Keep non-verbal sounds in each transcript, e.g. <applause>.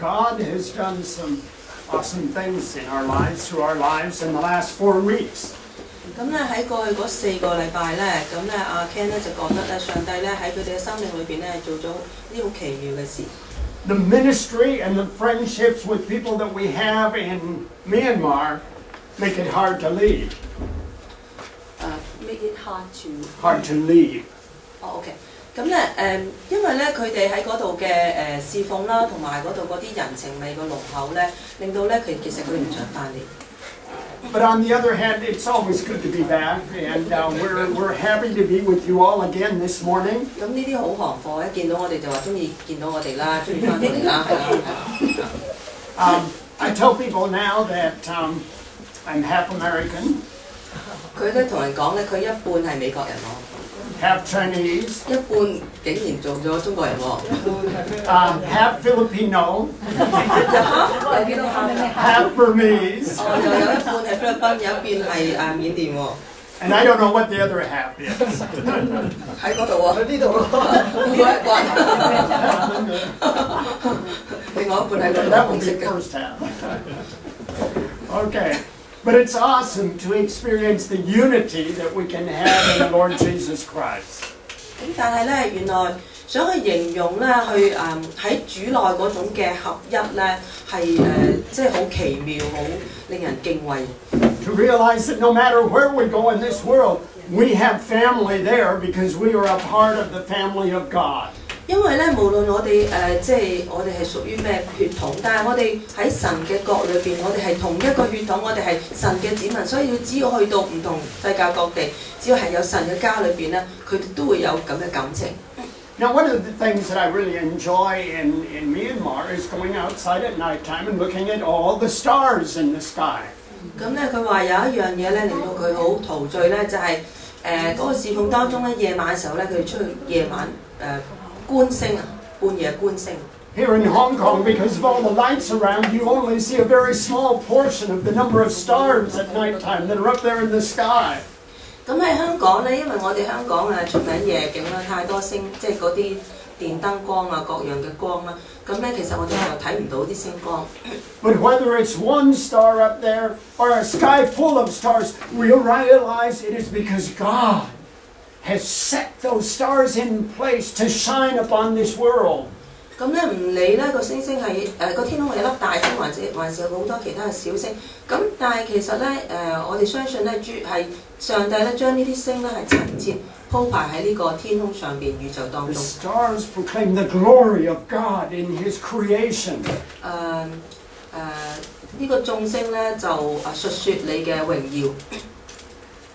God has done some awesome things in our lives, through our lives, in the last four weeks. 咁咧喺过去嗰四个礼拜咧，咁咧阿 Ken 咧就觉得咧上帝咧喺佢哋嘅生命里边咧做咗啲好奇妙嘅事。 The ministry and the friendships with people that we have in Myanmar make it hard to leave. 诶、make it hard to Hard to leave. 哦，OK。咁咧诶，因为咧佢哋喺嗰度嘅诶侍奉啦，同埋嗰度嗰啲人情味嘅浓厚咧，令到咧佢其实佢唔想翻嚟。 But on the other hand, it's always good to be back, and uh, we're, we're happy to be with you all again this morning. 咁呢啲好行货，一见到我哋就话中意见到我哋啦，中意翻到嚟啦，系啦。 Um, I tell people now that um, I'm half American, 佢咧同人讲咧，佢一半系美国人喎， half Chinese, 一半竟然做咗中国人喎。 uh, half Filipino, 有几多下？ half Burmese, 哦，又有一半系菲律宾，有一边系诶缅甸喎， and I don't know what the other half is. 喺嗰度喎。喺呢度咯，另外一半喺嗰 That 度， will 红 be 色嘅。 first half. Okay. But it's awesome to experience the unity that we can have in the Lord Jesus Christ. 咁但系咧，原来想去形容咧，去诶喺主内嗰种嘅合一咧，系诶、即系好奇妙，好令人敬畏。 To realize that no matter where we go in this world, we have family there because we are a part of the family of God. 因為咧，無論我哋誒、即係我哋係屬於咩血統，但係我哋喺神嘅國裏邊，我哋係同一個血統，我哋係神嘅子民，所以只要去到唔同世界各地，只要係有神嘅家裏邊咧，佢哋都會有咁嘅感情。Now, one of the things that I really enjoy in, in Myanmar is going outside at nighttime and looking at all the stars in the sky. 咁咧，佢話有一樣嘢咧，令到佢好陶醉咧，就係誒嗰個侍奉當中咧，夜晚嘅時候咧，佢出去夜晚誒、观星啊，半夜观星。 Here in Hong Kong, because of all the lights around, you only see a very small portion of the number of stars at nighttime that are up there in the sky. 咁喺香港咧，因为我哋香港诶出名夜景啦，太多星，即系嗰啲电灯光啊，各样嘅光啦。咁咧，其实我哋又睇唔到啲星光。 <clears throat> But whether it's one star up there or a sky full of stars, we'll realize it is because God has set those stars in place to shine upon this world. 咁咧唔理咧个星星系诶个天空系一粒大星，还是还是有好多其他嘅小星。咁但系其实咧诶、我哋相信咧，主系上帝咧将呢啲星咧系层设铺排喺呢个天空上边宇宙当 The 中。 stars proclaim the glory of God in His creation. 诶诶呢个众星咧就诶述说你嘅荣耀。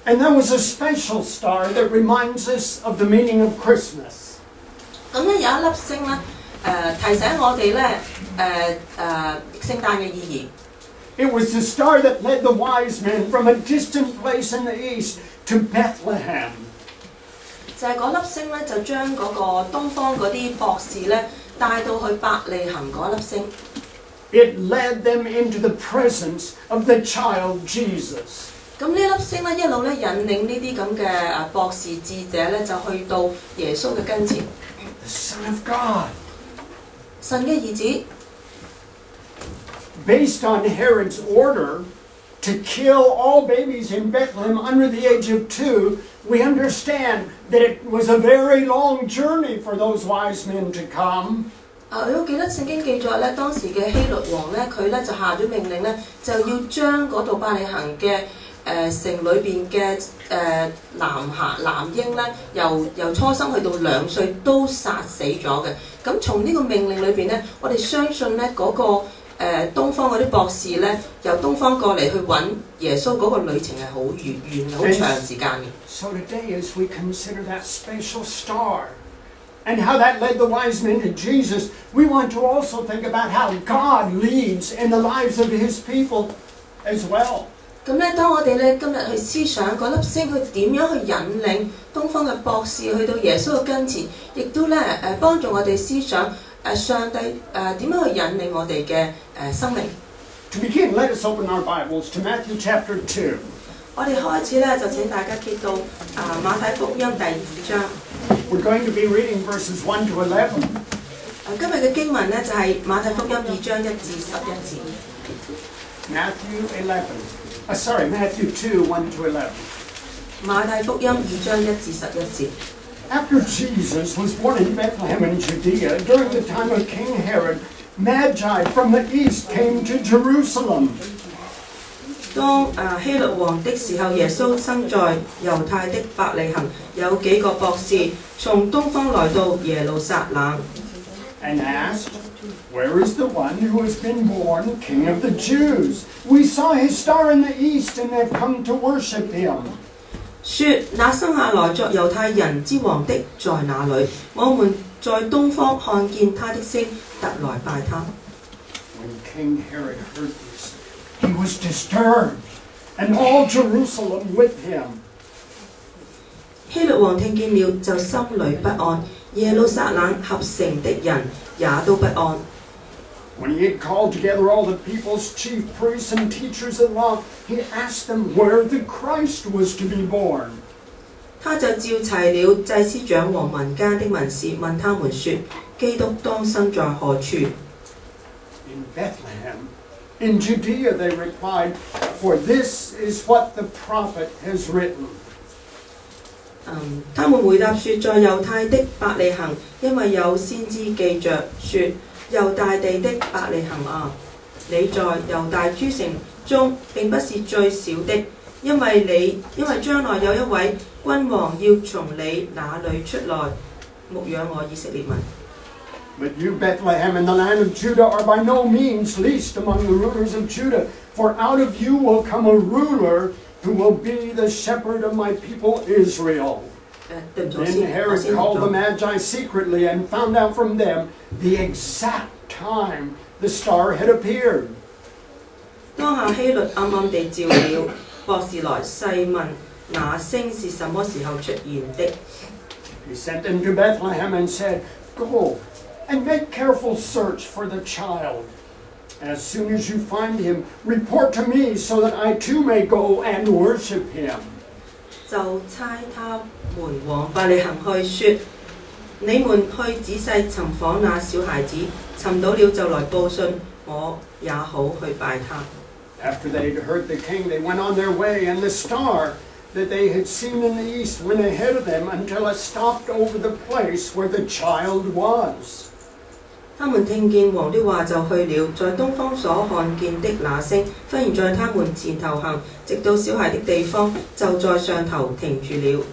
And there was a special star that reminds us of the meaning of Christmas. 咁咧有一粒星咧诶、提醒我哋咧诶诶圣诞嘅意义。 It was the star that led the wise men from a distant place in the east to Bethlehem. 就系嗰粒星咧，就将嗰个东方嗰啲博士咧带到去伯利恒嗰粒星。 It led them into the presence of the child Jesus. 咁呢粒星咧一路咧引領呢啲咁嘅啊博士智者咧，就去到耶穌嘅跟前。the Son of God. 神嘅兒子 Based on Herod's order to kill all babies in Bethlehem under the age of two, we understand that it was a very long journey for those wise men to come. 啊，我記得聖經記載咧，當時嘅希律王咧，佢咧就下咗命令咧，就要將嗰度伯利恆嘅誒城裏邊嘅誒男孩男嬰咧，由由初生去到兩歲都殺死咗嘅。咁從呢個命令裏邊咧，我哋相信咧嗰、個誒、呃、東方嗰啲博士咧，由東方過嚟去揾耶穌嗰個旅程係好遠遠好長時間嘅。So today, as we consider that special star and how that led the wise men to Jesus, we want to also think about how God leads in the lives of his people as well. 咁咧，當我哋咧今日去思想嗰粒星，佢點樣去引領東方嘅博士去到耶穌嘅跟前，亦都咧誒幫助我哋思想誒誒上帝誒點樣去引領我哋嘅誒生命。To begin, let us open our Bibles to Matthew chapter 2. 我哋開始咧就請大家揭到啊馬太福音第二章。We're going to be reading verses 1 to 11. 誒今日嘅經文咧就係、馬太福音二章一至十一節。Matthew 11. Uh, sorry, Matthew 2, 1 to 11. 马太福音二章一至十一节。 After Jesus was born in Bethlehem in Judea, during the time of King Herod, Magi from the east came to Jerusalem. 当诶希律王的时候，耶稣生在犹太的伯利恒，有几个博士从东方来到耶路撒冷， and asked, Where is the one who has been born King of the Jews? We saw his star in the east and have come to worship him. 说：那生下来作犹太人之王的在哪里？我们在东方看见他的星，特来拜他。 When King Herod heard this, he was disturbed, and all Jerusalem with him. 希律王听见了，就心里不安； 耶路撒冷合城的人也都不安。 When he had called together all the people's chief priests and teachers of law, he asked them where the Christ was to be born. 他就召齐了祭司长和民间的文士，问他们说：基督当生在何处？ In Bethlehem, in Judea, they replied, For this is what the prophet has written. 嗯，他們回答說：在猶太的伯利恆，因為有先知記着說：猶大地的伯利恆啊，你在猶大諸城中並不是最小的，因為你因為將來有一位君王要從你那裏出來牧養我以色列民。But you, Bethlehem, in the land of Judah, are by no means least among the rulers of Judah, for out of you will come a ruler who will be the shepherd of my people Israel. 诶、对唔住，我 Then 先我 Herod 先 called the 读咗 Magi secretly and found out from them the exact time the star had appeared. 当下希律暗暗地召了博士来细问那星是什么时候出现的。 He sent them to Bethlehem and said, Go and make careful search for the child. As soon as you find him, report to me so that I too may go and worship him. 就差他们往伯利恒去，说：你们去仔细寻访那小孩子，寻到了就来报信，我也好去拜他。 After they had heard the king, they went on their way, and the star that they had seen in the east went ahead of them until it stopped over the place where the child was. 他们听见王的话就去了，在东方所看见的那星，忽然在他们前头行，直到小孩的地方，就在上头停住了。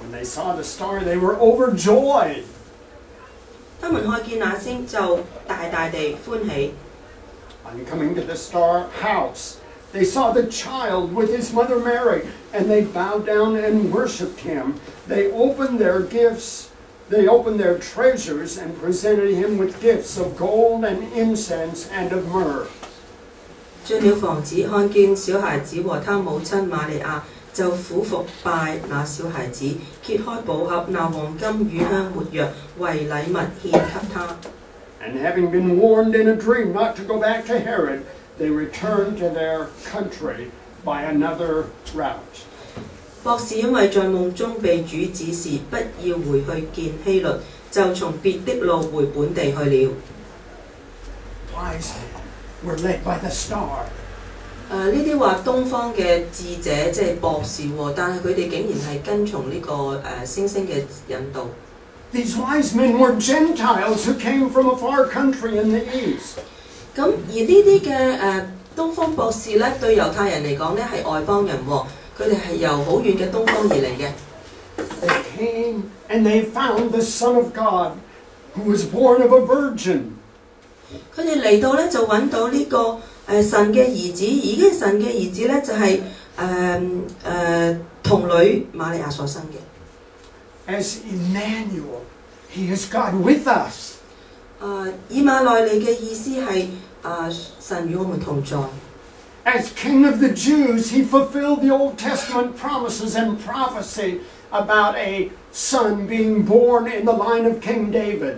When they saw the star, they were overjoyed. 他们看见那星就大大地欢喜。 On coming to the star house, they saw the child with his mother Mary, and they bowed down and worshipped him. They opened their gifts, they opened their treasures, and presented him with gifts of gold and incense and of myrrh. 进了房子，看见小孩子和他母亲玛利亚，就俯伏拜那小孩子，揭开宝盒，拿黄金、乳香、没药为礼物献给他。 And having been warned in a dream not to go back to Herod, they returned to their country by another route. 博士因為在夢中被主指示不要回去見希律，就從別的路回本地去了。Wise were led by the star. 誒呢啲話東方嘅智者即係博士喎，但係佢哋竟然係跟從呢、個誒、星星嘅引導。These wise men were Gentiles who came from a far country in the east. 咁而呢啲嘅誒東方博士咧，對猶太人嚟講咧係外邦人喎，佢哋係由好遠嘅東方而嚟嘅。They came and they found the Son of God who was born of a virgin. 佢哋嚟到咧就揾到呢、個誒、呃神嘅兒子，而呢個神嘅兒子咧就係誒誒童女瑪利亞所生嘅。As Emmanuel, he is God with us. 誒、呃以馬內利嘅意思係誒、呃神與我們同在。As King of the Jews, he fulfilled the Old Testament promises and prophecy about a son being born in the line of King David.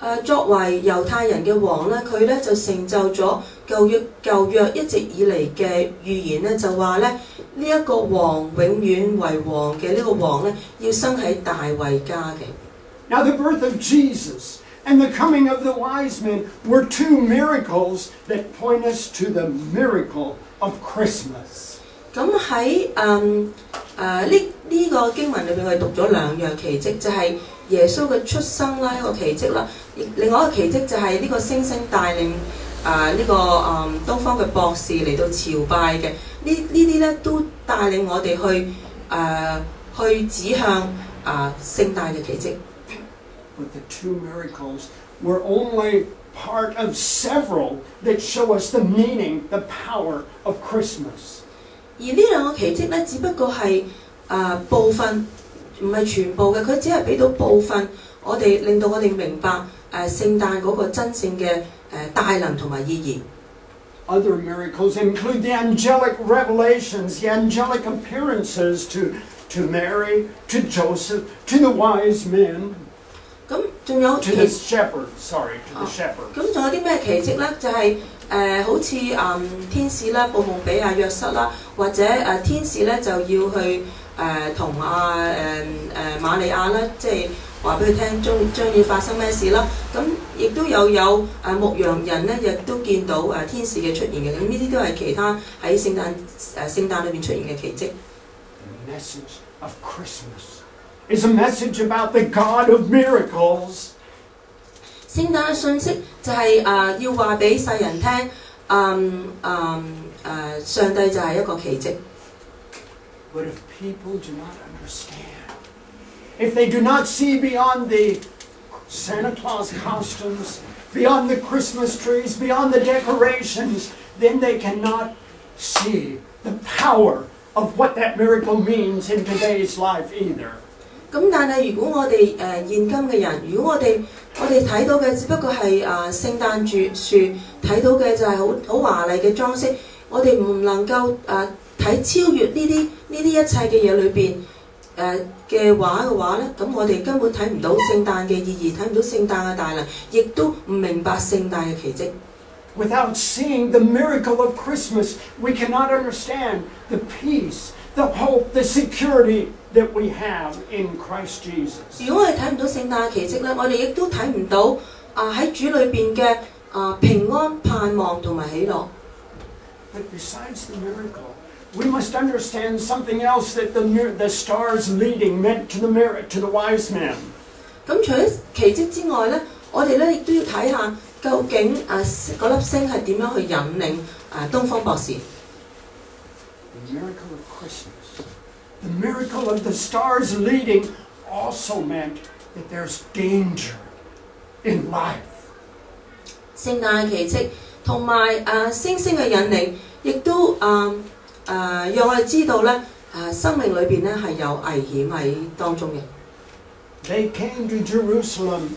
诶、作为犹太人嘅王咧，佢咧就成就咗旧约旧约一直以嚟嘅预言咧，就话咧呢一、个王永远为王嘅呢个王咧，要生喺大卫家嘅。 Now, the birth of Jesus and the coming of the wise men were two miracles that point us to the miracle of Christmas. 咁喺誒誒呢呢個經文裏邊，我哋讀咗兩樣奇蹟，就係、耶穌嘅出生啦，一個奇蹟啦；另外一個奇蹟就係呢個星星帶領誒呢、個、嗯、東方嘅博士嚟到朝拜嘅。呢呢啲咧都帶領我哋去誒、去指向啊、聖誕嘅奇蹟。But the two miracles were only part of several that show us the meaning, the power of Christmas. 而呢两个奇迹咧，只不过系诶、呃部分，唔系全部嘅。佢只系俾到部分，我哋令到我哋明白诶、呃、圣诞嗰个真正嘅诶、呃大能同埋意义。 Other miracles include the angelic revelations, the angelic appearances to, to Mary, to Joseph, to the wise men, 咁仲有 sorry, to the Oh. shepherds. 咁仲有啲咩奇蹟咧？就係、誒、好似誒、嗯天使啦、報夢俾阿約瑟啦，或者誒、天使咧就要去誒同阿誒誒瑪利亞啦，即係話俾佢聽將將要發生咩事啦。咁亦都有有誒、牧羊人咧，亦都見到誒、天使嘅出現嘅。咁呢啲都係其他喺聖誕誒、聖誕裏邊出現嘅奇蹟。The message of Christmas is a message about the God of miracles. 圣诞嘅信息就系、诶、要话俾世人听，嗯嗯诶、上帝就系一个奇迹。 But if people do not understand, if they do not see beyond the Santa Claus costumes, beyond the Christmas trees, beyond the decorations, then they cannot see the power of what that miracle means in today's life either. 咁但係如果我哋誒、呃、現今嘅人，如果我哋我哋睇到嘅只不過係誒、呃、聖誕樹樹，睇到嘅就係好好華麗嘅裝飾，我哋唔能夠誒睇、超越呢啲呢啲一切嘅嘢裏邊誒嘅話嘅話咧，咁我哋根本睇唔到聖誕嘅意義，睇唔到聖誕嘅大能，亦都唔明白聖誕嘅奇蹟。Without seeing the miracle of Christmas, we cannot understand the peace, the hope, the security that we have in Christ Jesus. 如果我哋睇唔到圣诞嘅奇迹咧，我哋亦都睇唔到啊喺主里边嘅啊平安、盼望同埋喜乐。 But besides the miracle, we must understand something else that the, mir- the stars leading meant to the, mir- to the wise men. 咁除咗奇迹之外咧，我哋咧亦都要睇下究竟啊嗰粒星系点样去引领啊东方博士。 The miracle of Christmas, the miracle of the stars leading also meant that there's danger in life. 圣诞嘅奇迹同埋啊星星嘅引领，亦都啊啊让我哋知道咧啊生命里边咧系有危险喺当中嘅。 They came to Jerusalem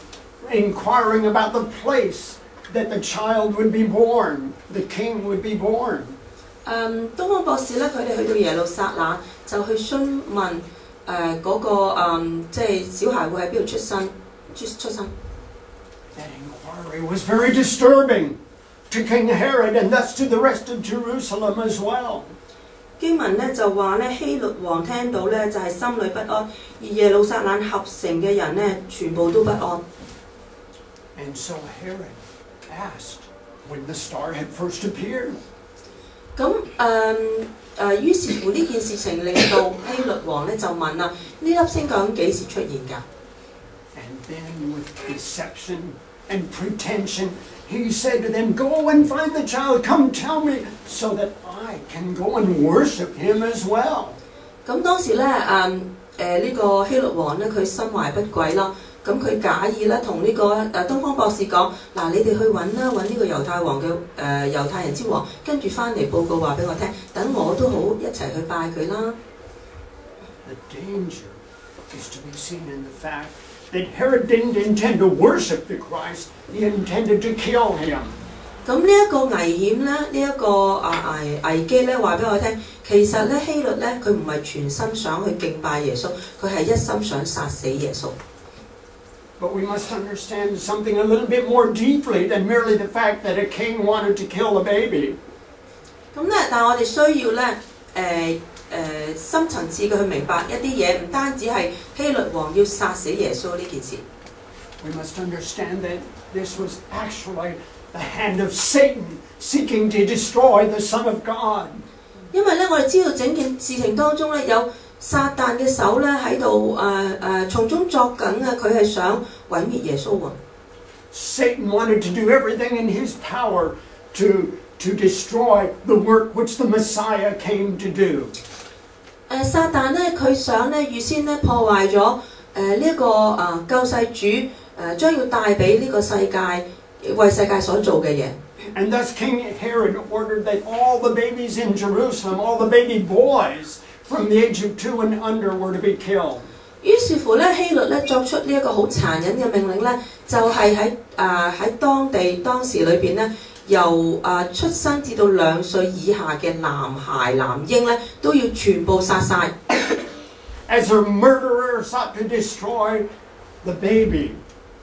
inquiring about the place that the child would be born, the king would be born. 誒、東方博士咧，佢哋去到耶路撒冷就去詢問誒嗰、個、嗯、即係小孩會喺邊度出生出出生。That inquiry was very disturbing to King Herod and thus to the rest of Jerusalem as well. 經文咧就話咧希律王聽到咧就係、心裏不安，而耶路撒冷合城嘅人咧全部都不安。And so Herod asked when the star had first appeared. 咁誒誒，於是乎呢件事情令到希律王咧就問啦：呢粒星究竟幾時出現㗎？And then, with deception and pretension, he said to them, Go and find the child, come tell me, so that I can go and worship him as well. 咁當時咧誒誒呢個希律王咧，佢心懷不軌啦。咁佢假意咧同呢個誒東方博士講：嗱，你哋去揾啦，揾呢個猶太王嘅誒、呃、猶太人之王，跟住翻嚟報告話俾我聽，等我都好一齊去拜佢啦。The danger is to be seen in the fact that Herod didn't intend to worship the Christ, he intended to kill him. 咁呢一個危險咧，呢、一個啊危危機咧，話俾我聽，其實咧希律咧佢唔係全心想去敬拜耶穌，佢係一心想殺死耶穌。But we must understand something a little bit more deeply than merely the fact that a king wanted to kill a baby. 咁咧，但系我哋需要咧，诶、诶、深层次嘅去明白一啲嘢，唔单止系希律王要杀死耶稣呢件事。 We must understand that this was actually the hand of Satan seeking to destroy the Son of God. 因为咧，我哋知道整件事情当中咧，有 撒旦嘅手咧喺度诶诶从中作紧嘅，佢系想毁灭耶稣喎。 Satan wanted to do everything in his power to, to destroy the work which the Messiah came to do. 诶、撒旦咧，佢想咧预先咧破坏咗诶呢一个啊、救世主诶、将要带俾呢个世界为世界所做嘅嘢。 And thus King Herod ordered that all the babies in Jerusalem, all the baby boys from the age of two and under, were to be killed. 于是乎咧，希律咧作出呢一个好残忍嘅命令咧，就系喺啊喺当地当时里边咧，由啊出生至到两岁以下嘅男孩男婴咧，都要全部杀晒。 As a murderer sought to destroy the baby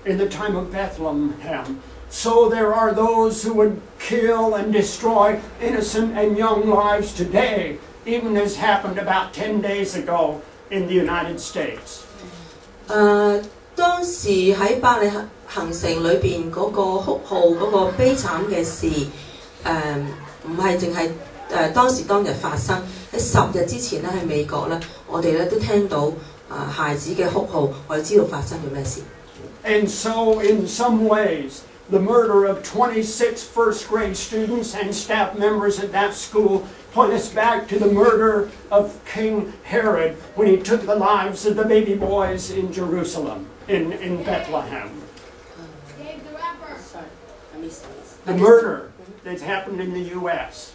in the time of Bethlehem, so there are those who would kill and destroy innocent and young lives today, even as happened about 10 days ago in the United States. 誒、uh, 當時喺伯利恆城裏邊嗰個哭號嗰、那個悲慘嘅事，誒唔係淨係誒當時當日發生，喺十日之前咧喺美國咧，我哋咧都聽到啊、呃、孩子嘅哭號，我哋知道發生咗咩事。And so in some ways the murder of 26 first grade students and staff members at that school point us back to the murder of King Herod when he took the lives of the baby boys in Jerusalem, in, in Bethlehem. The murder that's happened in the U.S.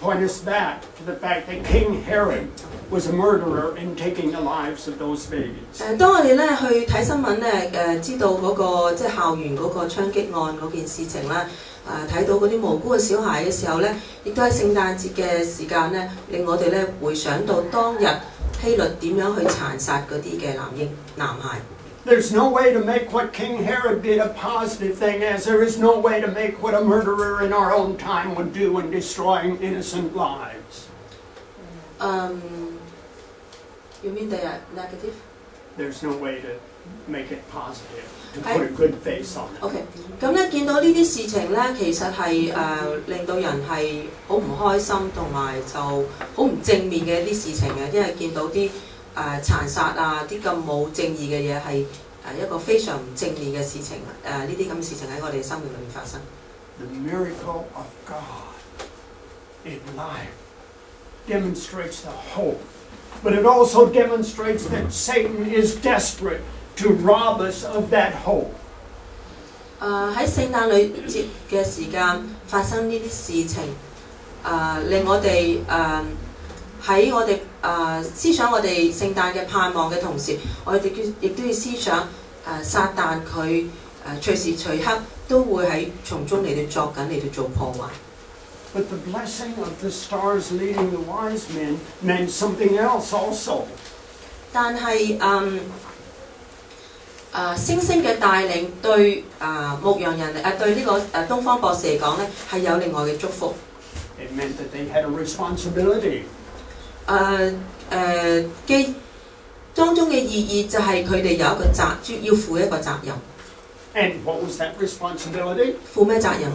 point us back to the fact that King Herod was a murderer in taking the lives of those babies. 誒、當我哋咧去睇新聞咧，誒、知道嗰、個即係校園嗰個槍擊案嗰件事情咧，誒、睇到嗰啲無辜嘅小孩嘅時候咧，亦都喺聖誕節嘅時間咧，令我哋咧回想到當日希律點樣去殘殺嗰啲嘅男嬰男孩。There's no way to make what King Herod did a positive thing, as there is no way to make what a murderer in our own time would do in destroying innocent lives. 嗯，you mean the negative？ There's no way to make it positive, to put a good face on it. OK，咁咧见到呢啲事情咧，其实系诶、令到人系好唔开心，同埋就好唔正面嘅一啲事情嘅，因为见到啲 誒、殘殺啊，啲咁冇正義嘅嘢係誒一個非常唔正面嘅事情。誒呢啲咁嘅事情喺我哋生命裏面發生。The miracle of God in life demonstrates the hope, but it also demonstrates that Satan is desperate to rob us of that hope. 誒喺聖誕裏節嘅時間發生呢啲事情，誒、令我哋誒喺我哋誒、思想我哋聖誕嘅盼望嘅同時，我哋亦都要思想誒、撒旦佢誒隨時隨刻都會喺從中嚟到作緊嚟到做破壞。But the blessing of the stars leading the wise men meant something else also. 但係嗯誒、星星嘅帶領對誒、牧羊人誒、對呢、個誒、東方博士嚟講咧係有另外嘅祝福。It meant that they had a responsibility. 诶诶嘅当中嘅意义就系佢哋有一个责，要负一个责任。 And what was that responsibility? 负咩责任？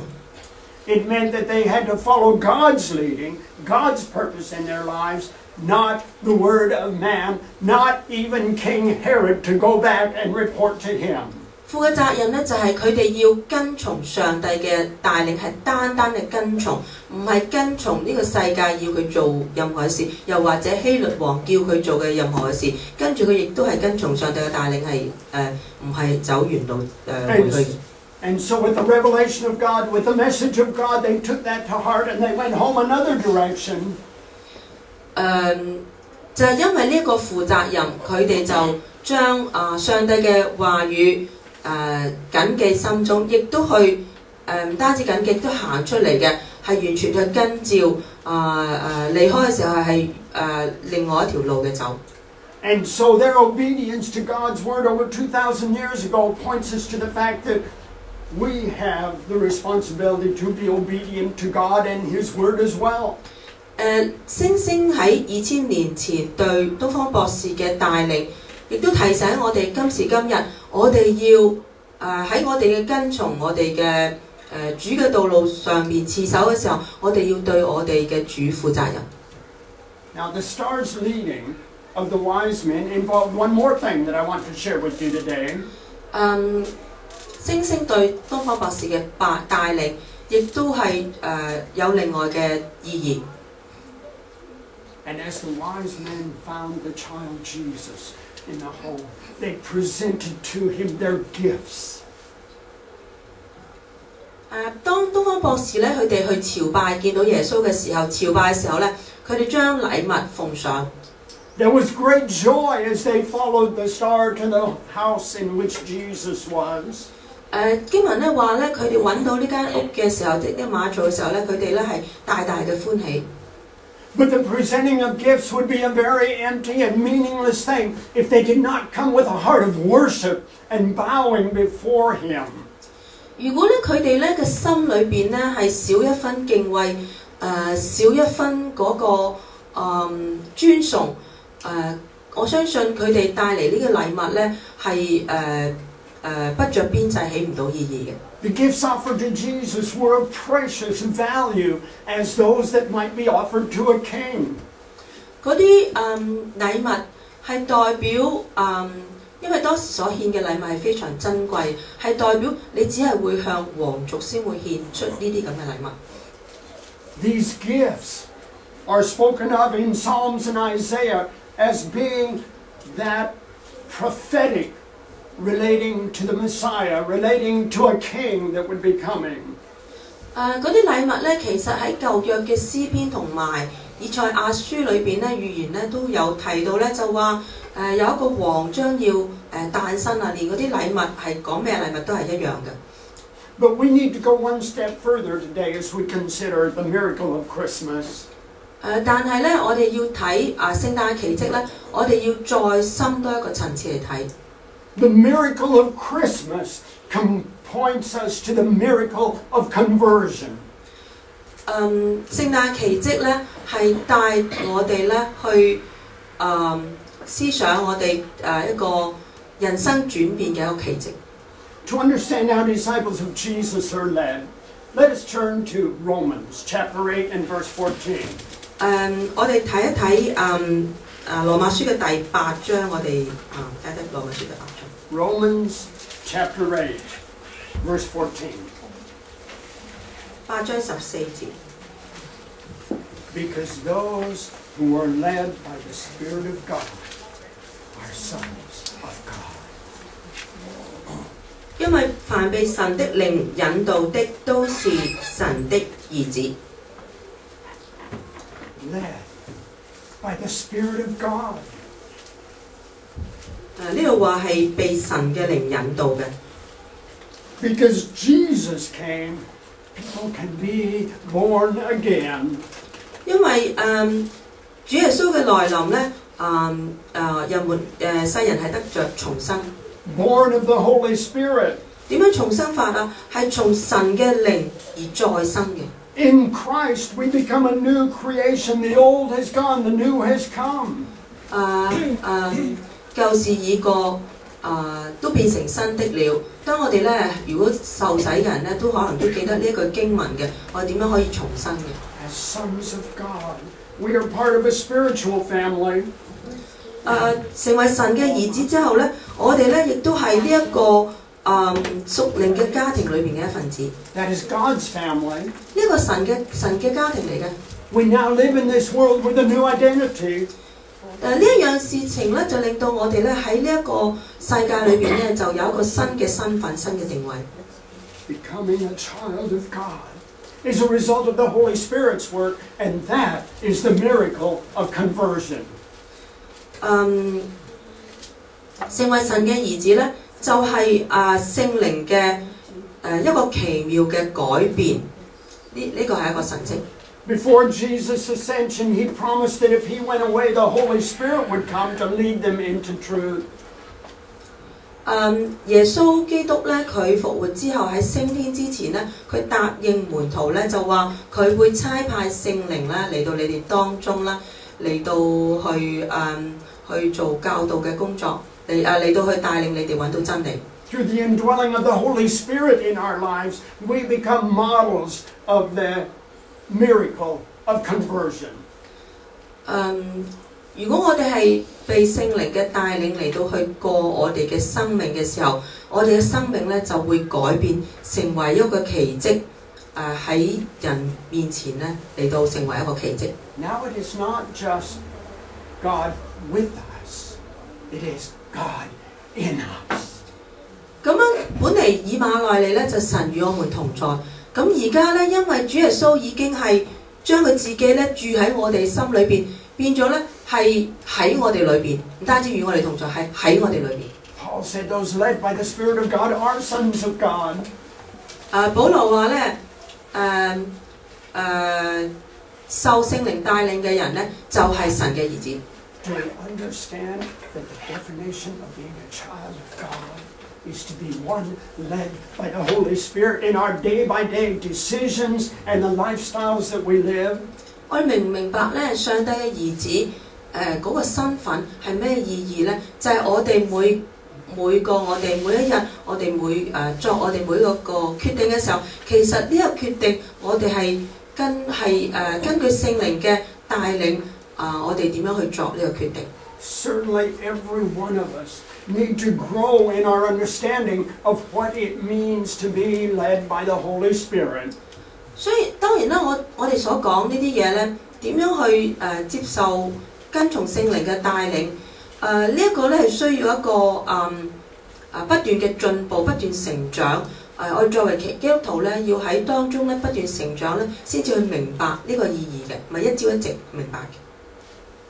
It meant that they had to follow God's leading, God's purpose in their lives, not the word of man, not even King Herod to go back and report to him. 負嘅責任咧就係佢哋要跟從上帝嘅帶領，係單單嘅跟從，唔係跟從呢個世界要佢做任何嘅事，又或者希律王叫佢做嘅任何嘅事，跟住佢亦都係跟從上帝嘅帶領，係誒唔係走原路誒回去。And so, with the revelation of God, with the message of God, they took that to heart and they went home another direction. 誒、就係因為呢一個負責任，佢哋就將啊、上帝嘅話語誒、緊記心中，亦都去誒唔、單止緊記，都行出嚟嘅，係完全去跟照啊誒、離開嘅時候係誒、另外一條路嘅走。And so their obedience to God's word over 2,000 years ago points us to the fact that we have the responsibility to be obedient to God and His word as well. 誒、星星喺二千年前對東方博士嘅帶領，亦都提醒我哋今時今日，我哋要誒喺、我哋嘅跟從我哋嘅誒主嘅道路上面持守嘅時候，我哋要對我哋嘅主負責任。Now, the stars leading of the wise men involved one more thing that I want to share with you today. 嗯，星星對東方博士嘅帶帶領，亦都係誒、有另外嘅意義。And as the wise men found the child Jesus in the hole, they presented to him their gifts. 诶、当东方博士咧，佢哋去朝拜见到耶稣嘅时候，朝拜嘅时候咧，佢哋将礼物奉上。 There was great joy as they followed the star to the house in which Jesus was. 诶、经文咧话咧，佢哋揾到呢间屋嘅时候，啲啲马槽嘅时候咧，佢哋咧系大大嘅欢喜。 But the presenting of gifts would be a very empty and meaningless thing if they did not come with a heart of worship and bowing before Him. 如果咧佢哋咧嘅心里边咧系少一分敬畏，诶、少一分嗰、个、嗯尊崇，诶、我相信佢哋带嚟呢个礼物咧系诶 诶不着边际，起唔到意义嘅。 The gifts offered to Jesus were of precious value as those that might be offered to a king. 嗰啲诶礼物系代表诶、因为当时所献嘅礼物系非常珍贵，系代表你只系会向皇族先会献出呢啲咁嘅礼物。 These gifts are spoken of in Psalms and Isaiah as being that prophetic relating to the Messiah, relating to a king that would be coming. 诶嗰啲礼物咧，其实喺旧约嘅诗篇同埋以赛亚书里边咧，预言咧都有提到咧，就话诶、有一个王将要诶、诞生啊，连嗰啲礼物系讲咩礼物都系一样嘅。 But we need to go one step further today as we consider the miracle of Christmas. 诶、但系咧，我哋要睇啊圣诞奇迹咧，我哋要再深多一个层次嚟睇。 The miracle of Christmas com- points us to the miracle of conversion. 嗯，圣诞奇迹咧系带我哋咧去嗯思想我哋诶、一个人生转变嘅一个奇迹。 To understand how disciples of Jesus are led, let us turn to Romans chapter 8 and verse 14. 诶、我哋睇一睇诶诶罗马书嘅第八章，我哋啊睇睇罗马书第八章。 Romans chapter 8, verse 14. 八章十四节， Because those who are led by the Spirit of God are sons of God. 因为凡被神的灵引导的，都是神的儿子。 Led by the Spirit of God. 誒呢度話係被神嘅靈引導嘅，Because Jesus came, people can be born again. 因為誒、主耶穌嘅來臨咧，誒、誒、人們誒、世人係得着重生。born of the Holy Spirit. 點樣重生法啊？係從神嘅靈而再生嘅。In Christ, we become a new creation. The old has gone, the new has come. 誒、誒、舊事已過，誒、都變成新的了。當我哋咧，如果受洗嘅人咧，都可能都記得呢一句經文嘅，我哋點樣可以重生嘅？As sons of God, we are part of a spiritual family. 誒、成為神嘅兒子之後咧，我哋咧亦都係呢一個誒、屬靈嘅家庭裏邊嘅一份子。That is God's family. 呢個神嘅神嘅家庭嚟嘅。We now live in this world with a new identity. 誒呢一樣事情咧，就令到我哋咧喺呢一個世界裏邊咧，就有一個新嘅身份、新嘅定位。Becoming a child of God is a result of the Holy Spirit's work, and that is the miracle of conversion. 嗯，成為神嘅兒子咧，就係、啊聖靈嘅誒、一個奇妙嘅改變。呢呢個係一個神蹟。Before Jesus' ascension, he promised that if he went away, the Holy Spirit would come to lead them into truth. 嗯，耶稣基督咧，佢复活之后喺升天之前咧，佢答应门徒咧就话佢会差派圣灵咧嚟到你哋当中啦，嚟到去诶、嗯去做教导嘅工作，嚟诶嚟到去带领你哋揾到真理。 Through the indwelling of the Holy Spirit in our lives, we become models of the miracle of conversion. 嗯，如果我哋係被聖靈嘅帶領嚟到去過我哋嘅生命嘅時候，我哋嘅生命咧就會改變，成為一個奇蹟。誒、喺人面前咧嚟到成為一個奇蹟。Now it is not just God with us, it is God in us. 咁樣本嚟以馬內利咧就神與我們同在，咁而家咧因為主耶穌已經係將佢自己咧住喺我哋心裏邊，變咗咧係喺我哋裏邊，唔單止與我哋同在，係喺我哋裏邊。Paul said those led by the Spirit of God are sons of God. 啊、保羅話咧誒誒受聖靈帶領嘅人咧就係、神嘅兒子。Do understand that the definition of being a child of God is to be one led by the Holy Spirit in our day by day decisions and the lifestyles that we live? 我哋明唔明白咧？上帝嘅儿子诶嗰、个身份系咩意义咧？就系、我哋每每个我哋每一日，我哋每诶、呃作我哋每个个决定嘅时候，其实呢个决定我哋系跟系诶、呃根据圣灵嘅带领啊、我哋点样去作呢个决定？ Certainly, every one of us need to grow in our understanding of what it means to be led by the Holy Spirit. 所以当然啦，我我哋所讲呢啲嘢咧，点样去诶、呃接受跟从圣灵嘅带领？诶、呢一个咧系需要一个嗯啊不断嘅进步，不断成长。诶、我哋作为基基督徒咧，要喺当中咧不断成长咧，先至去明白呢个意义嘅，唔系一朝一夕明白嘅。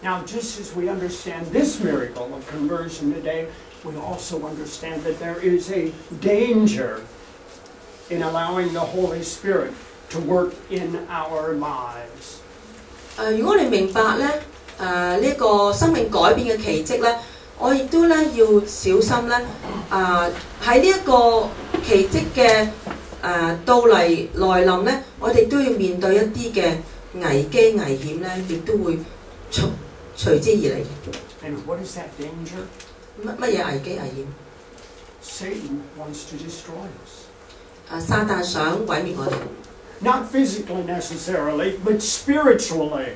Now, just as we understand this miracle of conversion today, we also understand that there is a danger in allowing the Holy Spirit to work in our lives. 诶、如果你明白咧，诶、呢、个生命改变嘅奇迹咧，我亦都咧要小心咧，啊喺呢一个奇迹嘅诶到嚟来临咧，我哋都要面对一啲嘅危机危险咧，亦都会随随之而嚟。 And what is that danger? 乜乜嘢危机危险？ Satan wants to destroy us. 诶、撒旦想毁灭我哋， Not physically necessarily, but spiritually.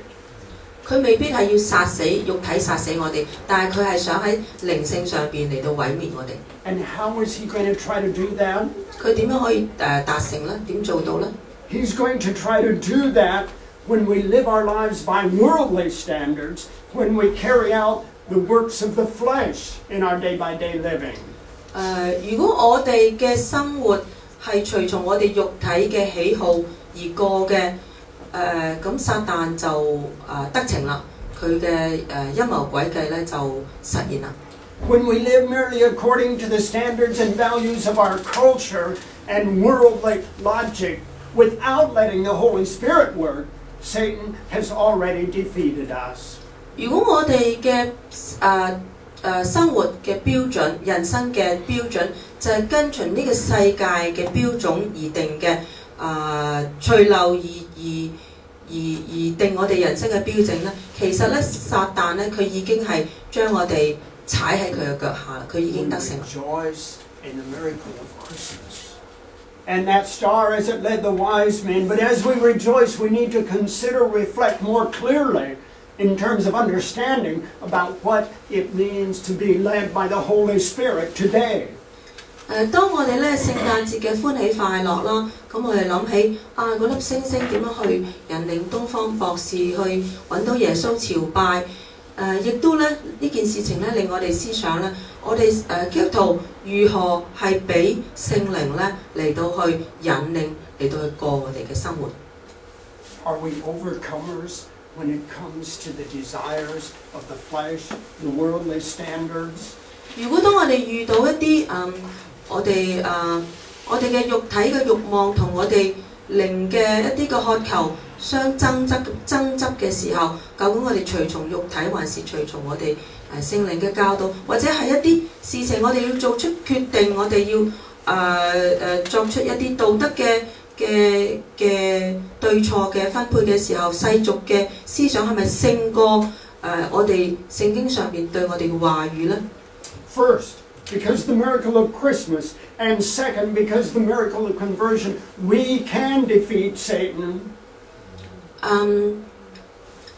佢未必系要杀死肉体杀死我哋，但系佢系想喺灵性上边嚟到毁灭我哋。 And how is he going to try to do that? 佢点样可以诶、达成咧？点做到咧？ He's going to try to do that when we live our lives by worldly standards, when we carry out the works of the flesh in our day by day living. 诶、如果我哋嘅生活系随从我哋肉体嘅喜好而过嘅，诶、咁撒旦就诶、得逞啦，佢嘅诶阴谋诡计咧就实现啦。 When we live merely according to the standards and values of our culture and worldly logic without letting the Holy Spirit work, Satan has already defeated us. 如果我哋嘅誒誒生活嘅標準、人生嘅標準就係跟隨呢個世界嘅標準而定嘅誒隨流而而而而定我哋人生嘅標準咧，其實咧撒旦咧佢已經係將我哋踩喺佢嘅腳下啦，佢已經得勝啦。rejoice in the miracle of Christmas. And that star as it led the wise men. But as we rejoice, we need to consider, reflect more clearly in terms of understanding about what it means to be led by the Holy Spirit today. 诶、当我哋咧圣诞节嘅欢喜快乐啦，咁我哋谂起啊嗰粒星星点样去引领东方博士去揾到耶稣朝拜，诶、亦都咧呢件事情咧令我哋思想咧，我哋诶、基督徒如何系俾圣灵咧嚟到去引领嚟到去过我哋嘅生活。 Are we overcomers When it comes to the desires of the flesh, the worldly standards? 如果當我哋遇到一啲嗯，我哋誒、我哋嘅肉體嘅慾望同我哋靈嘅一啲嘅渴求相爭執爭執嘅時候，究竟我哋隨從肉體還是隨從我哋誒聖靈嘅教導，或者係一啲事情我哋要做出決定，我哋要誒誒、呃作出一啲道德嘅嘅嘅對錯嘅分配嘅時候，世俗嘅思想係咪勝過誒、呃我哋聖經上面對我哋嘅話語呢？First, because the miracle of Christmas, and second, because the miracle of conversion, we can defeat Satan. 嗯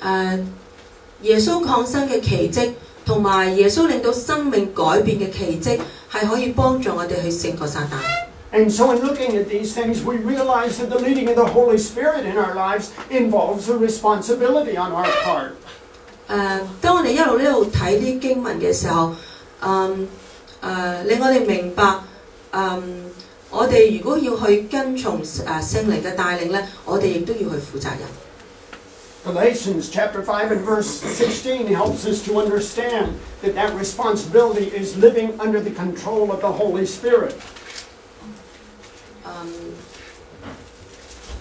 誒、耶穌抗生嘅奇蹟，同埋耶穌令到生命改變嘅奇蹟，係可以幫助我哋去勝過撒旦。And so, in looking at these things, we realize that the leading of the Holy Spirit in our lives involves a responsibility on our part. 诶、当我哋一路一路睇啲经文嘅时候，嗯诶、令我哋明白，嗯，我哋如果要去跟从诶、圣灵嘅带领咧，我哋亦都要去负责任。 Galatians chapter 5 and verse 16 helps us to understand that that responsibility is living under the control of the Holy Spirit. 嗯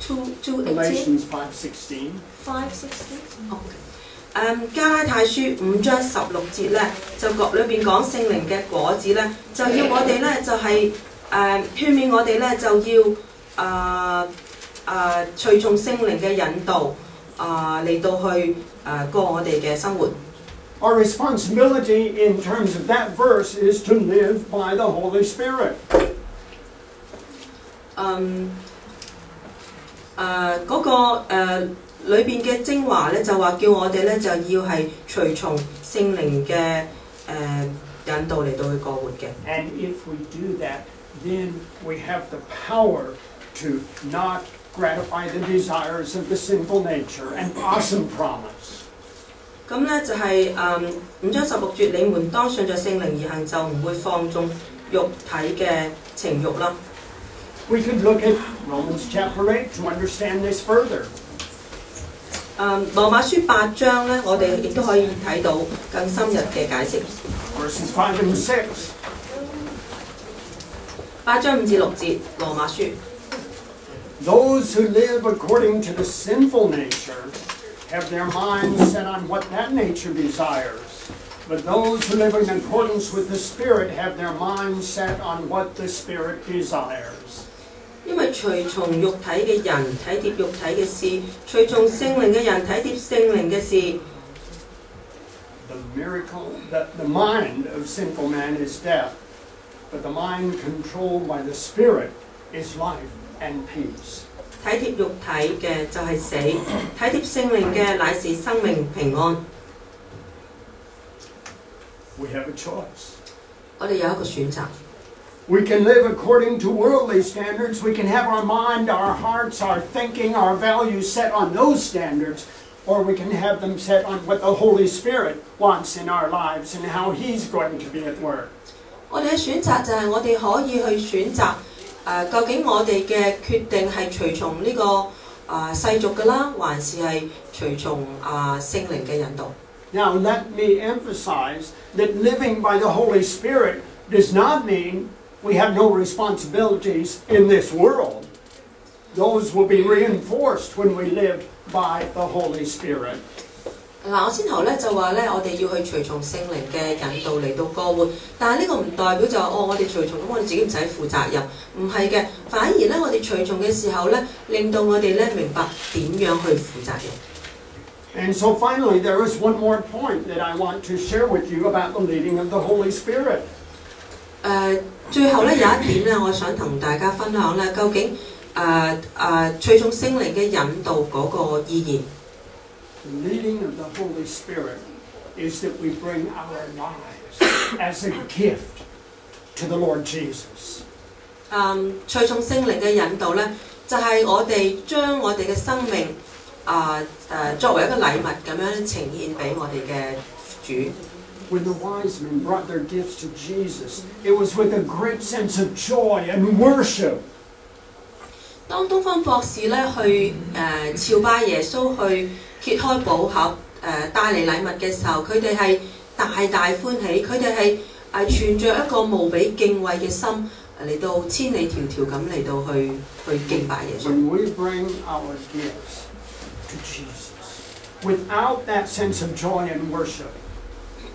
，two two eighteen Galatians 5:16. five sixteen。哦。誒加拉太書五章十六節咧，就講裏邊講聖靈嘅果子咧，就要我哋咧就係、誒、勸勉我哋咧就要誒誒、隨從聖靈嘅引導啊嚟、到去誒、過我哋嘅生活。Our responsibility in terms of that verse is to live by the Holy Spirit. 嗯誒嗰、個誒裏邊嘅精華咧，就話叫我哋咧就要係隨從聖靈嘅誒、引導嚟到去過活嘅。And if we do that, then we have the power to not gratify the desires of the sinful nature. An awesome promise. 咁咧就係、誒、五章十六節，你們當順着聖靈而行，就唔會放縱肉體嘅情慾啦。We could look at Romans chapter 8 to understand this further. 诶、罗马书八章咧，我哋亦都可以睇到更深入嘅解释。 Verses 5 and 6. 八章五至六节，罗马书。 Those who live according to the sinful nature have their minds set on what that nature desires. But those who live in accordance with the Spirit have their minds set on what the Spirit desires. 因為隨從肉體嘅人體貼肉體嘅事，隨從聖靈嘅人體貼聖靈嘅事。The miracle, the, the mind of sinful man is death, but the mind controlled by the Spirit is life and peace. 體貼肉體嘅就係死，體貼聖靈嘅乃是生命平安。We have a choice. 我哋有一個選擇，We can live according to worldly standards. We can have our mind, our hearts, our thinking, our values set on those standards, or we can have them set on what the Holy Spirit wants in our lives and how He's going to be at work. 我哋嘅选择就系我哋可以去选择诶、究竟我哋嘅决定系随从呢、个啊、世俗嘅啦，还是系随从啊、圣灵嘅引导？ Now, let me emphasize that living by the Holy Spirit does not mean we have no responsibilities in this world. Those will be reinforced when we live by the Holy Spirit. 嗱，我先头咧就话咧，我哋要去随从圣灵嘅引导嚟到过活，但系呢个唔代表就话哦，我哋随从咁，我哋自己唔使负责任，唔系嘅，反而咧我哋随从嘅时候咧，令到我哋咧明白点样去负责任。 And so finally, there is one more point that I want to share with you about the leading of the Holy Spirit. 誒、最後咧有一點咧，我想同大家分享咧，究竟誒誒、隨從聖靈嘅引導嗰個意義。The leading of the Holy Spirit is that we bring our lives as a gift to the Lord Jesus. 嗯、隨從聖靈嘅引導咧，就係、我哋將我哋嘅生命啊誒、作為一個禮物咁樣呈現俾我哋嘅主。When the wise men brought their gifts to Jesus, it was with a great sense of joy and worship. 当东方博士咧去诶、朝拜耶稣，去揭开宝盒诶、带嚟礼物嘅时候，佢哋系大大欢喜，佢哋系诶存着一个无比敬畏嘅心呃嚟到千里迢迢咁嚟到去去敬拜耶稣。 When we bring our gifts, to Jesus. Without that sense of joy and worship,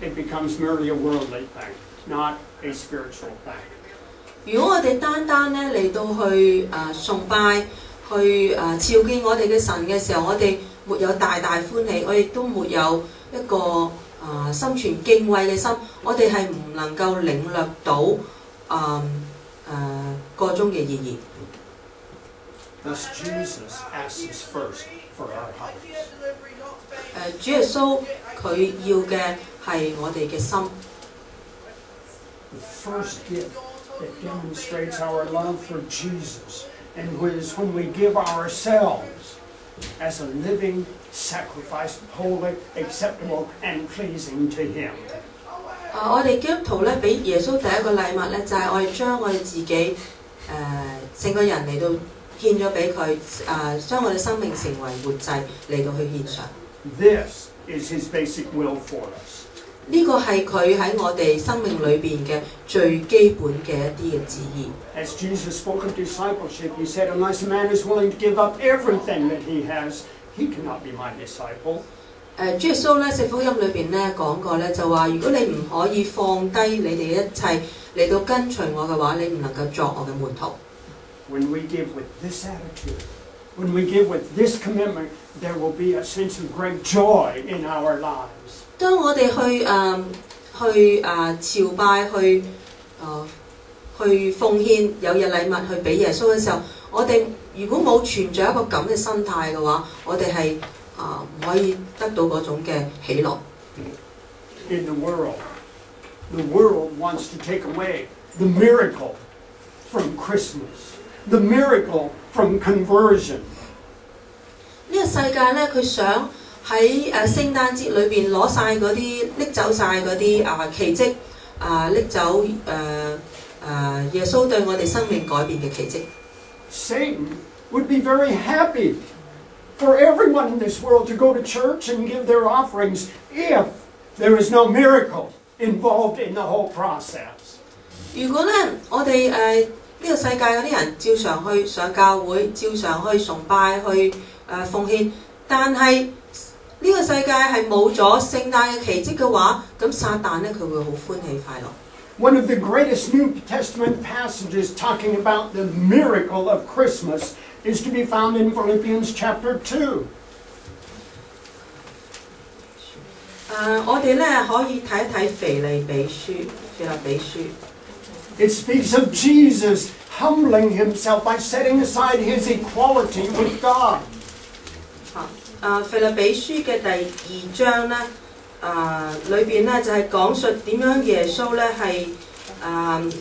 it becomes merely a worldly thing, not a spiritual thing. 如果我哋单单咧嚟到去诶、呃崇拜，去诶、呃朝见我哋嘅神嘅时候，我哋没有大大欢喜，我亦都没有一个诶、呃心存敬畏嘅心，我哋系唔能够领略到诶诶个中嘅意义。 Thus, Jesus asks us first for our hearts. 诶、主耶稣佢要嘅 系我哋嘅心。 The first gift that demonstrates our love for Jesus and is when we give ourselves as a living sacrifice, holy, acceptable, and pleasing to Him. 啊！我哋基督徒咧，俾耶稣第一个礼物咧，就系、我哋将我哋自己诶成、个人嚟到献咗俾佢，诶、将我哋生命成为活祭嚟到去献上。 This is His basic will for us. 呢个系佢喺我哋生命里边嘅最基本嘅一啲嘅旨意。 As Jesus spoke of discipleship, He said, Unless a man is willing to give up everything that he has, he cannot be my disciple. 诶、主耶稣咧，四福音里边咧讲过咧，就话如果你唔可以放低你哋一切嚟到跟随我嘅话，你唔能够作我嘅门徒。 When we give with this attitude, when we give with this commitment, there will be a sense of great joy in our lives. 當我哋去誒、去誒、朝拜去誒、去奉獻有日禮物去俾耶穌嘅時候，我哋如果冇存在一個咁嘅心態嘅話，我哋係啊唔可以得到嗰種嘅喜樂。In the world, the world wants to take away the miracle from Christmas, the miracle from conversion. 呢個世界咧，佢想喺誒聖誕節裏邊攞晒嗰啲拎走晒嗰啲啊奇蹟啊拎走誒誒、耶穌對我哋生命改變嘅奇蹟。Satan would be very happy for everyone in this world to go to church and give their offerings if there is no miracle involved in the whole process. 如果咧，我哋誒呢個世界嗰啲人照常去上教會，照常去崇拜，去誒、奉獻，但係 呢个世界系冇咗圣诞嘅奇迹嘅话，咁撒旦咧佢会好欢喜快乐。 One of the greatest New Testament passages talking about the miracle of Christmas is to be found in Philippians chapter 2. 诶、我哋咧可以睇一睇腓利比书，腓立比书。 It speaks of Jesus humbling himself by setting aside his equality with God. 啊！誒腓立比書嘅第二章咧，誒裏邊咧就係、講述點樣耶穌咧係誒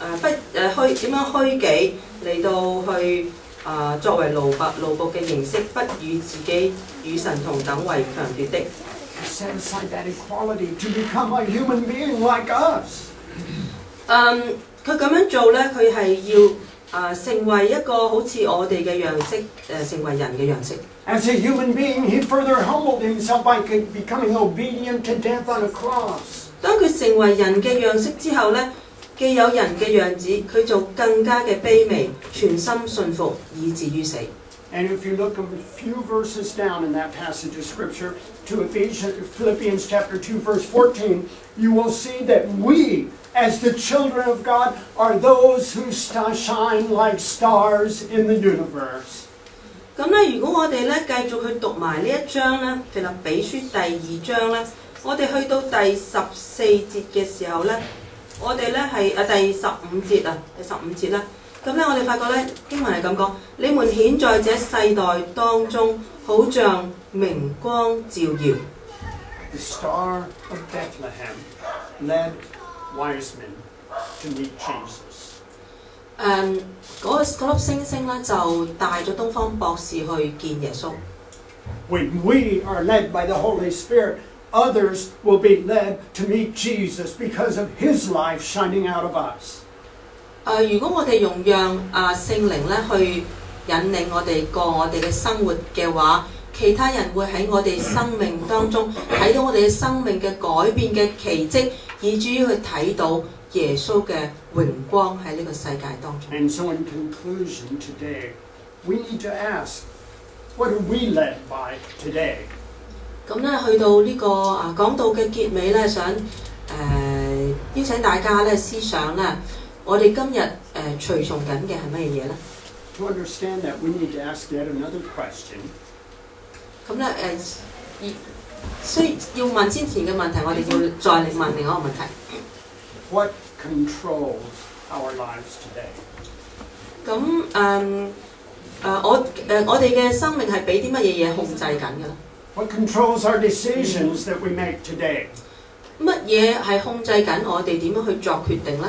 誒不誒虛點樣虛己嚟到去誒、呃作為奴僕奴僕嘅形式，不與自己與神同等為強奪的。He set aside that equality to become a human being like us. 誒佢咁樣做咧，佢係要成為一個好似我哋嘅樣式，誒、成為人嘅樣式。As a human being, he further humbled himself by becoming obedient to death on a cross. 當佢成為人嘅樣式之後咧，既有人嘅樣子，佢就更加嘅卑微，全心信服，以至於死。And if you look a few verses down in that passage of scripture to Ephesians, Philippians chapter 2 verse 14, you will see that we, as the children of God, are those who st- shine like stars in the universe. 咁咧，如果我哋咧继续去读埋呢一章咧，腓立比书第二章咧，我哋去到第十四节嘅时候咧，我哋咧系啊第十五节啊，第十五节啦。 咁咧，我哋发觉咧经文系咁讲：你们显在这世代当中，好像明光照耀。 The star of Bethlehem led wise men to meet Jesus. 诶嗰嗰粒星星咧就带咗东方博士去见耶稣。 When we are led by the Holy Spirit, others will be led to meet Jesus because of his life shining out of us. 誒、如果我哋用讓啊、聖靈咧去引領我哋過我哋嘅生活嘅話，其他人會喺我哋生命當中睇到我哋嘅生命嘅改變嘅奇蹟，以至於去睇到耶穌嘅榮光喺呢個世界當中。And so, in conclusion, today, we need to ask What are we led by today? 咁咧去到呢、個啊講到嘅結尾咧，想誒、呃邀請大家咧思想咧，我哋今日誒、呃、隨從緊嘅係乜嘢嘢咧？To understand that, we need to ask yet another question. 咁咧誒，而需要問之前嘅問題，我哋要再嚟問另一個問題。What controls our lives today? 咁誒誒，我誒、我哋嘅生命係俾啲乜嘢嘢控制緊嘅咧？What controls our decisions that we make today? 乜嘢係控制緊我哋點樣去作決定咧？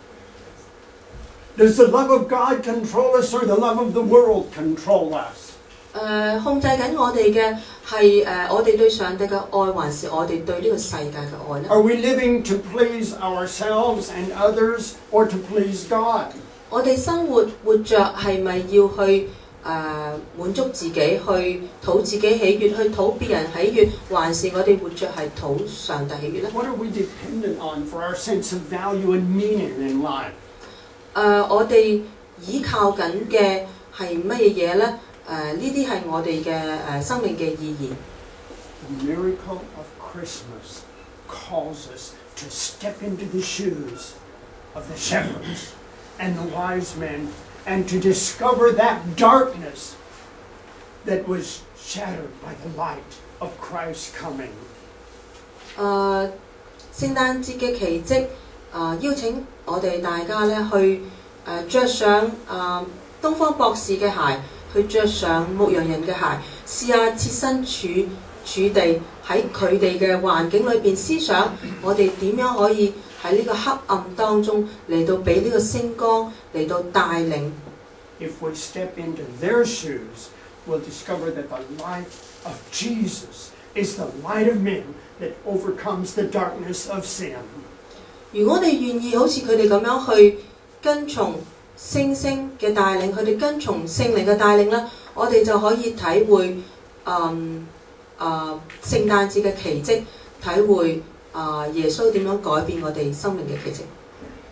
Does the love of God control us or the love of the world control us? 诶、控制紧我哋嘅系诶我哋对上帝嘅爱，还是我哋对呢个世界嘅爱咧？ Are we living to please ourselves and others or to please God? 我哋生活活着系咪要去诶、满足自己，去讨自己喜悦，去讨别人喜悦，还是我哋活着系讨上帝喜悦咧？ What are we dependent on for our sense of value and meaning in life? 诶、我哋依靠紧嘅系乜嘢嘢咧？诶、呢啲系我哋嘅诶生命嘅意义。 The miracle of Christmas calls us to step into the shoes of the shepherds and the wise men and to discover that darkness that was shattered by the light of Christ's coming. 诶、圣诞节嘅奇迹，诶、邀请 我哋大家咧去誒著上誒、東方博士嘅鞋，去着上牧羊人嘅鞋，試下設身處處地喺佢哋嘅環境裏邊思想，我哋點樣可以喺呢個黑暗當中嚟到俾呢個星光嚟到帶領。If we step into their shoes, we'll discover that the life of Jesus is the light of men that overcomes the darkness of sin. 如果我哋願意好似佢哋咁樣去跟從星星嘅帶領，佢哋跟從聖靈嘅帶領咧，我哋就可以體會嗯啊、聖誕節嘅奇蹟，體會啊、耶穌點樣改變我哋生命嘅奇蹟。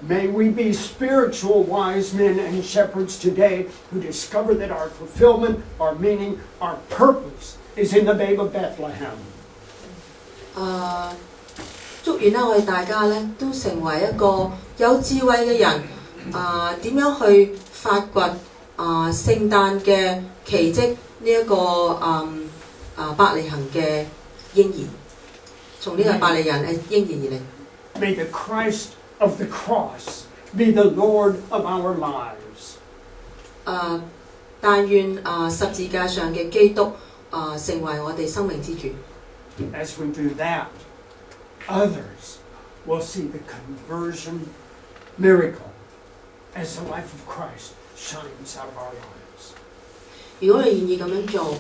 May we be spiritual wise men and shepherds today who discover that our fulfillment, our meaning, our purpose is in the babe of Bethlehem. 啊、祝願咧，我哋大家咧都成為一個有智慧嘅人。啊、點樣去發掘啊、聖誕嘅奇蹟呢一個啊啊伯利恆嘅嬰兒，從呢個百利人嘅嬰兒而嚟。May the Christ of the cross be the Lord of our lives. 啊、但願啊、十字架上嘅基督啊、成為我哋生命之主。As we do that, others will see the conversion miracle as the life of Christ shines out of our lives. 如果你願意咁樣做，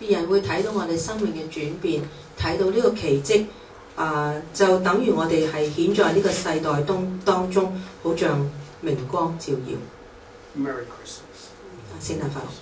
別人會睇到我哋生命嘅轉變，睇到呢個奇蹟，啊、就等於我哋係顯在呢個世代當當中，好像明光照耀。Merry Christmas. 聖誕快樂！